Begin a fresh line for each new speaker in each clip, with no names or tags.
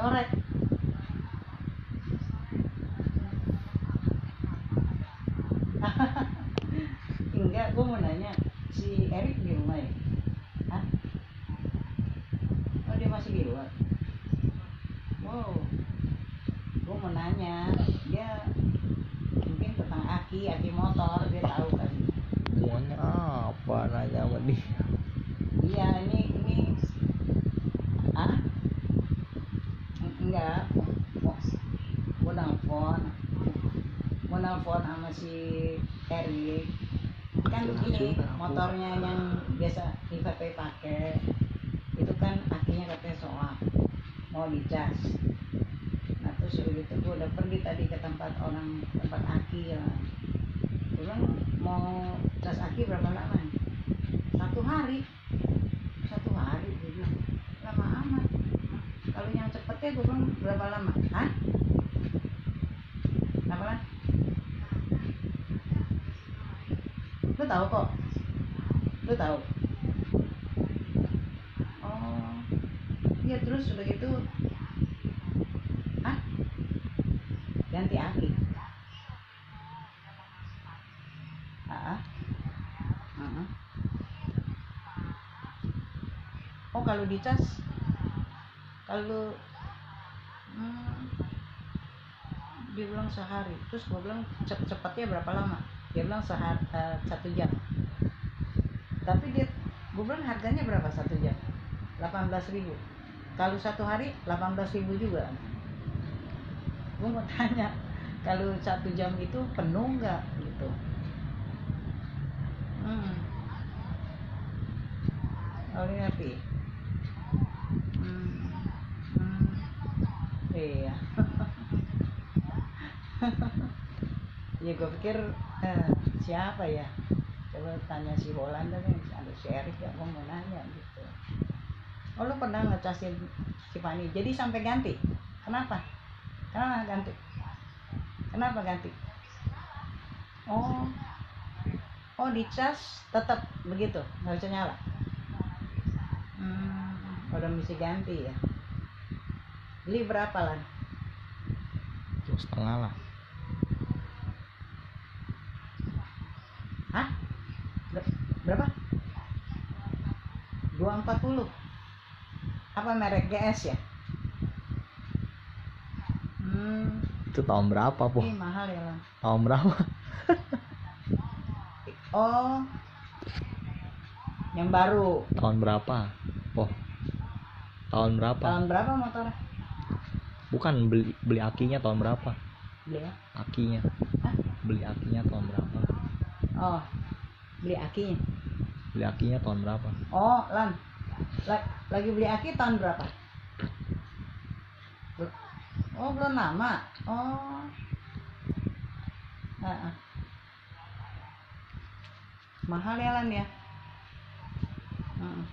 Coret. Enggak, gue mau nanya si Erik di rumah ya? Hah? Oh dia masih di luar. Wow, gue mau nanya dia mungkin tentang aki, aki motor dia tahu kan?
Semuanya apa nanya sama dia?
Iya ini ini ah enggak mau mau nelfon mau nelfon sama si Erik kan ini motornya yang biasa Ivape pakai itu kan akinya katanya soal mau dicas nah terus udah gitu gue udah pergi tadi ke tempat orang tempat aki ya. Bilang mau cas aki berapa lama? Satu hari. Satu hari? Gue bilang. Lama amat. Kalau yang cepetnya gue bilang berapa lama? Hah apa lah lu tahu kok. Lu tahu? Oh. Iya terus udah gitu. Hah? Ganti aki. Ah ah. Ah, ah. oh kalau dicas? Kalau hmm, dia bilang sehari. Terus gue bilang cep cepatnya berapa lama dia bilang sehari satu jam. Tapi dia gue bilang harganya berapa satu jam? 18.000 ribu. Kalau satu hari 18.000 ribu juga. Gue mau tanya kalau satu jam itu penuh nggak? Gitu. Hmm. oleh api. Hmm. hmm. iya ya gue pikir eh, siapa ya? Coba tanya si Holanda nih ada si Erik ya gue mau nanya gitu. Oh lu pernah ngecasin si Fani jadi sampai ganti? Kenapa? Kenapa ganti? Kenapa ganti? Oh. Oh dicas tetap begitu? Nggak bisa nyala? Hmm, udah mesti ganti ya? Beli berapa lah?
Setengah lah.
Hah? Ber- berapa? 240 Apa merek GS ya? Hmm,
Itu tahun berapa, po?
ini mahal ya Lang
Tahun berapa?
Oh Yang baru
Tahun berapa? Po. Tahun berapa?
Tahun berapa motornya?
Bukan beli beli akinya tahun berapa?
Beli ya?
Akinya.
Hah?
Beli akinya tahun berapa?
Oh Beli akinya
Beli akinya tahun berapa?
Oh Lan La- Lagi beli aki tahun berapa? Oh belum lama Oh Ah, ah. Mahal ya Lan ya Heeh.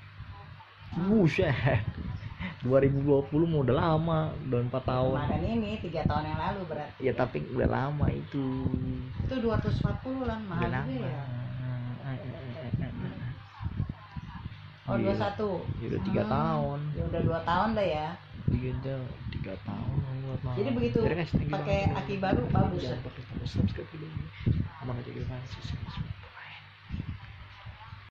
Buset. 2020 mau udah lama, udah 4 tahun.
Kemarin ini tiga tahun yang lalu berarti
Ya tapi udah lama itu.
itu 240 lah mahal
Udah
juga
lama.
ya oh
Iya.
21
Ya udah tiga
Hmm,
tahun.
ya udah dua tahun dah ya
Tiga tahun, tiga tahun, dua.
Jadi begitu pakai aki baru bagus ya
tombol subscribe ini. Abang aja gimana sih?